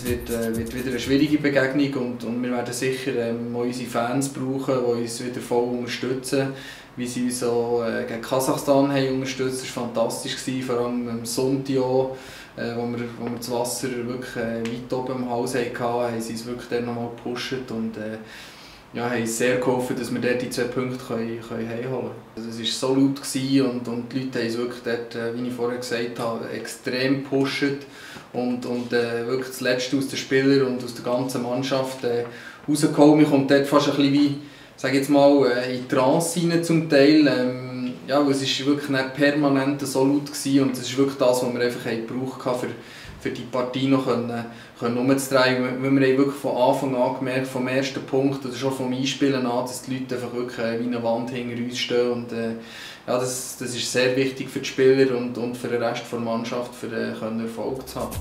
es wird, äh, wird wieder eine schwierige Begegnung und, und wir werden sicher ähm, unsere Fans brauchen, die uns wieder voll unterstützen. Wie sie uns auch äh, gegen Kasachstan haben unterstützt, das war fantastisch, gewesen, vor allem am Sonntag auch, äh, wo, wir, wo wir das Wasser wirklich äh, weit oben im Haus hatten, haben sie uns wirklich dann nochmal gepusht und äh, ja, haben sehr geholfen, dass wir dort die zwei Punkte können, können heimholen können. Also es war so laut und, und die Leute haben es wirklich dort, äh, wie ich vorher gesagt habe, extrem gepusht und, und äh, wirklich das Letzte aus den Spielern und aus der ganzen Mannschaft äh, rausgeholt. Man kommt dort fast ein bisschen wie, sage jetzt mal, äh, in Trance rein zum Teil. Ähm, ja, es war wirklich nicht permanent so laut gewesen und das ist wirklich das, was wir einfach gebraucht haben, für, für die Partie noch können, können umzudrehen. Weil wir haben wirklich von Anfang an gemerkt, vom ersten Punkt oder schon vom Einspielen an, dass die Leute einfach wirklich äh, wie eine Wand hinter uns stehen. Und, äh, ja, das, das ist sehr wichtig für die Spieler und, und für den Rest der Mannschaft, für äh, Erfolg zu haben.